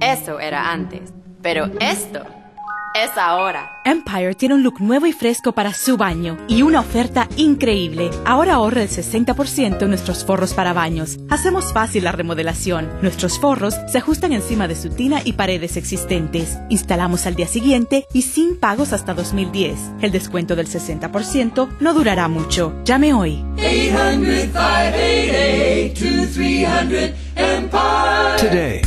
Eso era antes. Pero esto es ahora. Empire tiene un look nuevo y fresco para su baño y una oferta increíble. Ahora ahorra el 60% en nuestros forros para baños. Hacemos fácil la remodelación. Nuestros forros se ajustan encima de su tina y paredes existentes. Instalamos al día siguiente y sin pagos hasta 2010. El descuento del 60% no durará mucho. Llame hoy. 800 Empire. Today.